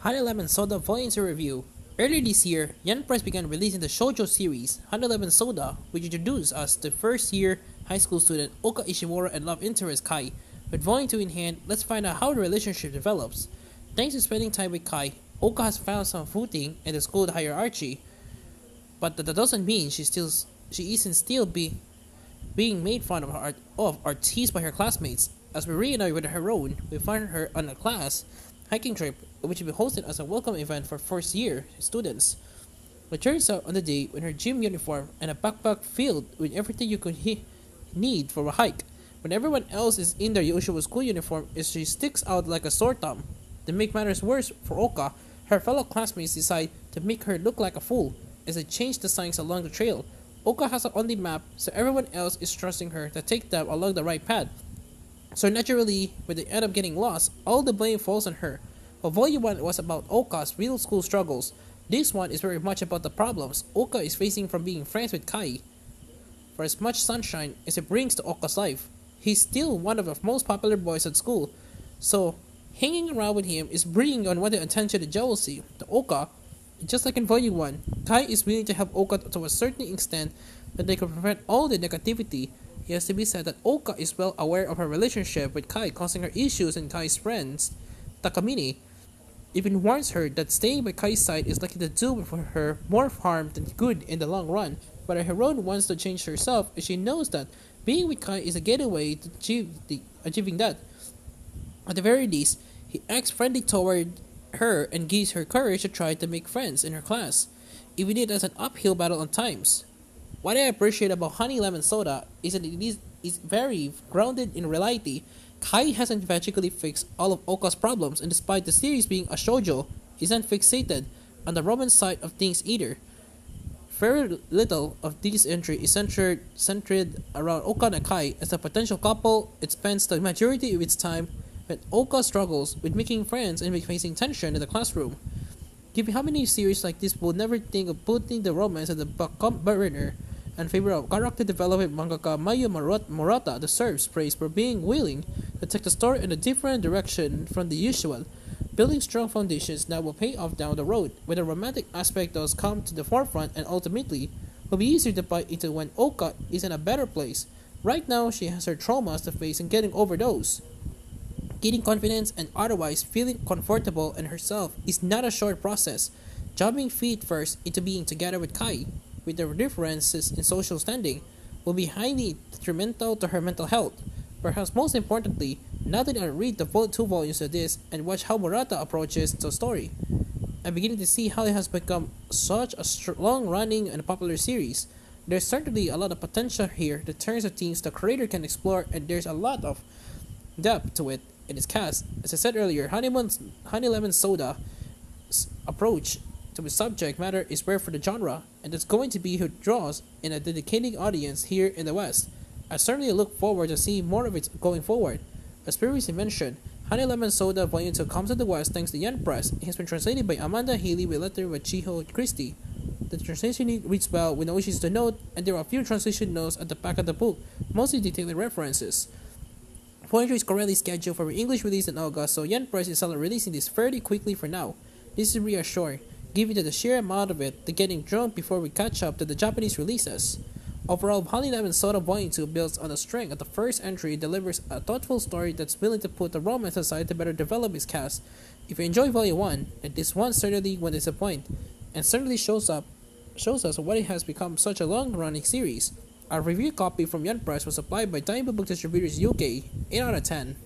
Honey Lemon Soda Volume 2 Review Earlier this year, Yen Press began releasing the shoujo series Honey Lemon Soda, which introduced us to first year high school student Oka Ishimura and love interest Kai. With Volume 2 in hand, let's find out how the relationship develops. Thanks to spending time with Kai, Oka has found some footing in the school hierarchy, but that doesn't mean she still she isn't still be, being made fun of, her, of or teased by her classmates. As we reunite with her own, we find her on a class hiking trip, which will be hosted as a welcome event for first year students. It turns out on the day when her gym uniform and a backpack filled with everything you could he- need for a hike. When everyone else is in their usual school uniform, is she sticks out like a sore thumb. To make matters worse for Oka, her fellow classmates decide to make her look like a fool as they change the signs along the trail. Oka has an only map, so everyone else is trusting her to take them along the right path. So naturally, when they end up getting lost, all the blame falls on her. While Volume 1 was about Oka's real school struggles, this one is very much about the problems Oka is facing from being friends with Kai. For as much sunshine as it brings to Oka's life, he's still one of the most popular boys at school, so hanging around with him is bringing the attention and jealousy. to Oka, just like in Volume 1, Kai is willing to help Oka to a certain extent that they can prevent all the negativity it has to be said that Oka is well aware of her relationship with Kai causing her issues and Kai's friends, Takamine, even warns her that staying by Kai's side is likely to do for her more harm than good in the long run. But her heroine wants to change herself as she knows that being with Kai is a gateway to achieve the, achieving that. At the very least, he acts friendly toward her and gives her courage to try to make friends in her class, even if it's an uphill battle at times. What I appreciate about Honey Lemon Soda is that it is, is very grounded in reality. Kai hasn't magically fixed all of Oka's problems, and despite the series being a shoujo, isn't fixated on the romance side of things either. Very little of this entry is centered, centered around Oka and Kai as a potential couple. It spends the majority of its time with Oka struggles with making friends and with facing tension in the classroom. Given how many series like this will never think of putting the romance at the burner, in favor of character development mangaka Mayu Murata deserves praise for being willing to take the story in a different direction from the usual. Building strong foundations that will pay off down the road, where the romantic aspect does come to the forefront and ultimately will be easier to buy into when oh Oka is in a better place. Right now, she has her traumas to face and getting over those. Gaining confidence and otherwise feeling comfortable in herself is not a short process. Jumping feet first into being together with Kai with their differences in social standing will be highly detrimental to her mental health. Perhaps most importantly, now that I read the two volumes of this and watch how Murata approaches the story, I'm beginning to see how it has become such a long running and popular series. There's certainly a lot of potential here the turns of themes the creator can explore, and there's a lot of depth to it in its cast. As I said earlier, Honey Lemon Soda's approach to the subject matter is rare for the genre, and it's going to be who draws in a dedicated audience here in the West. I certainly look forward to seeing more of it going forward. As previously mentioned, Honey Lemon Soda Volume 2 comes to the West thanks to Yen Press. It has been translated by Amanda Healy with letter by Chiho Christie. The translation reads well with no issues to note, and there are a few translation notes at the back of the book, mostly detailing references. 3 is currently scheduled for an English release in August, so Yen Press is releasing this fairly quickly for now. This is reassuring given to the sheer amount of it the getting drunk before we catch up to the Japanese releases. Overall, Honey Lemon Soda Volume 2 builds on the strength of the first entry and delivers a thoughtful story that's willing to put the romance aside to better develop its cast. If you enjoy Volume 1, at this one certainly won't disappoint, and certainly shows up shows us what it has become such a long-running series. Our review copy from Yen Press was supplied by Diamond Book Distributors UK, 8 out of 10.